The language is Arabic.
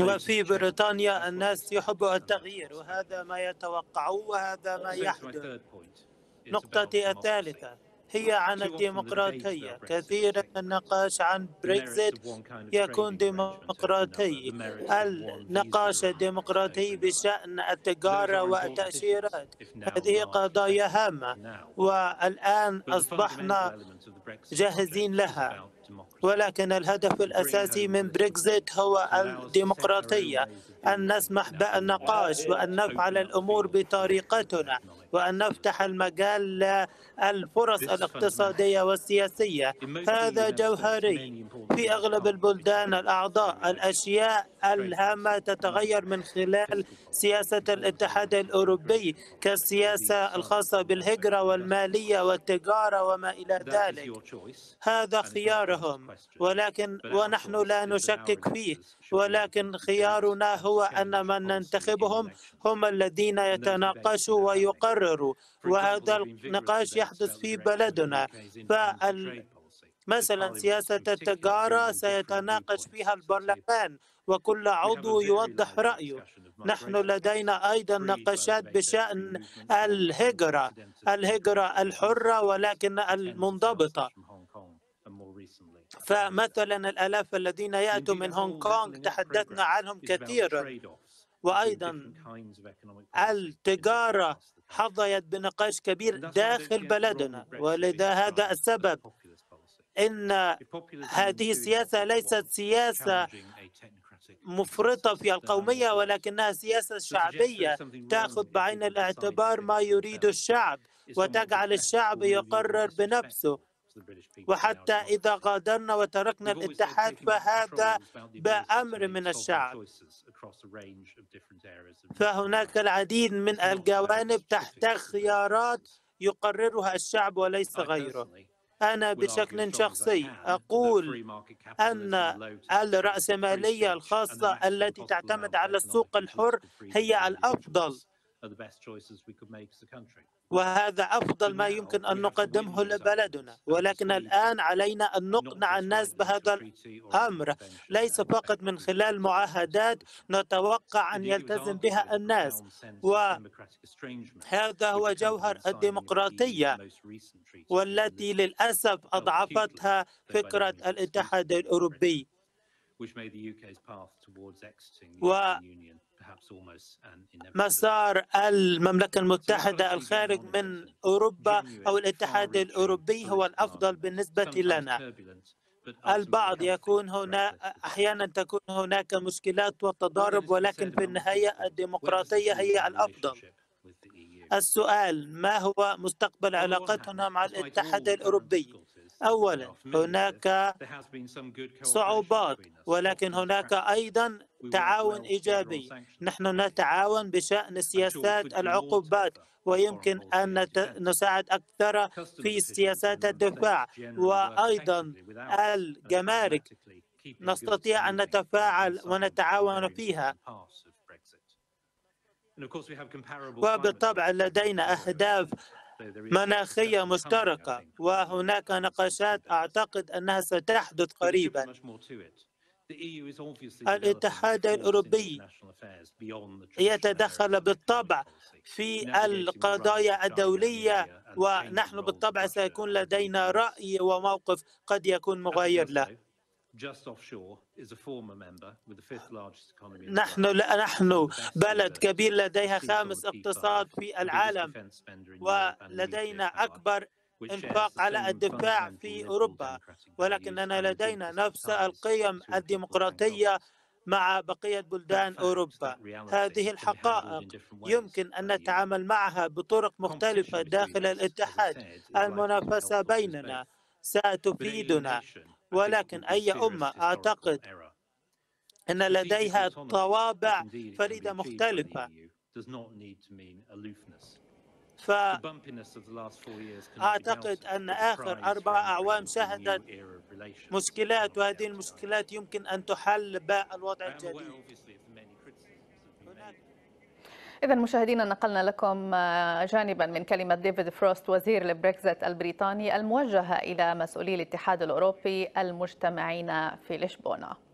وفي بريطانيا الناس يحبوا التغيير وهذا ما يتوقعوه وهذا ما يحدث. نقطتي الثالثة هي عن الديمقراطية. كثير من النقاش عن بريكزيت يكون ديمقراطي. النقاش الديمقراطي بشأن التجارة والتأشيرات؟ هذه قضايا هامة. والآن أصبحنا جاهزين لها. ولكن الهدف الأساسي من بريكزيت هو الديمقراطية. أن نسمح بالنقاش وأن نفعل الأمور بطريقتنا وأن نفتح المجال للفرص الاقتصادية والسياسية. هذا جوهري في أغلب البلدان الأعضاء. الأشياء الهامة تتغير من خلال سياسة الاتحاد الأوروبي كالسياسة الخاصة بالهجرة والمالية والتجارة وما إلى ذلك. هذا خيارهم. ولكن ونحن لا نشكك فيه. ولكن خيارنا هو أن من ننتخبهم هم الذين يتناقشوا ويقرروا. وهذا النقاش يحدث في بلدنا. فال مثلا سياسة التجارة سيتناقش فيها البرلمان. وكل عضو يوضح رأيه. نحن لدينا أيضا نقاشات بشأن الهجرة. الهجرة الحرة. ولكن المنضبطة. فمثلا الآلاف الذين يأتوا من هونغ كونغ تحدثنا عنهم كثيرا. وأيضا التجارة حظيت بنقاش كبير داخل بلدنا. ولذا هذا السبب إن هذه السياسة ليست سياسة مفرطة في القومية ولكنها سياسة شعبية تأخذ بعين الاعتبار ما يريد الشعب وتجعل الشعب يقرر بنفسه. وحتى إذا غادرنا وتركنا الاتحاد فهذا بأمر من الشعب. فهناك العديد من الجوانب تحتاج خيارات يقررها الشعب وليس غيره. أنا بشكل شخصي أقول أن الرأسمالية الخاصة التي تعتمد على السوق الحر هي الأفضل. وهذا أفضل ما يمكن أن نقدمه لبلدنا. ولكن الآن علينا أن نقنع الناس بهذا الأمر. ليس فقط من خلال معاهدات نتوقع أن يلتزم بها الناس. وهذا هو جوهر الديمقراطية والتي للأسف أضعفتها فكرة الاتحاد الأوروبي. و مسار المملكة المتحدة الخارج من أوروبا أو الاتحاد الأوروبي هو الأفضل بالنسبة لنا. البعض يكون هنا أحيانا تكون هناك مشكلات وتضارب ولكن في النهاية الديمقراطية هي الأفضل. السؤال ما هو مستقبل علاقتنا مع الاتحاد الأوروبي؟ أولا هناك صعوبات ولكن هناك أيضا تعاون إيجابي. نحن نتعاون بشأن سياسات العقوبات ويمكن أن نساعد أكثر في سياسات الدفاع وأيضا الجمارك نستطيع أن نتفاعل ونتعاون فيها. وبالطبع لدينا أهداف مناخية مشتركة وهناك نقاشات أعتقد أنها ستحدث قريبا. الاتحاد الأوروبي يتدخل بالطبع في القضايا الدولية ونحن بالطبع سيكون لدينا رأي وموقف قد يكون مغاير له. نحن نحن بلد كبير لديها خامس اقتصاد في العالم ولدينا أكبر إنفاق على الدفاع في أوروبا. ولكننا لدينا نفس القيم الديمقراطية مع بقية بلدان أوروبا. هذه الحقائق يمكن أن نتعامل معها بطرق مختلفة داخل الاتحاد. المنافسة بيننا ستفيدنا. ولكن أي أمة أعتقد أن لديها طوابع فريدة مختلفة فأعتقد أن آخر أربع أعوام شهدت مشكلات وهذه المشكلات يمكن أن تحل بالوضع الجديد. إذا مشاهدينا نقلنا لكم جانبا من كلمة ديفيد فروست وزير البريكزيت البريطاني الموجهة إلى مسؤولي الاتحاد الأوروبي المجتمعين في لشبونة.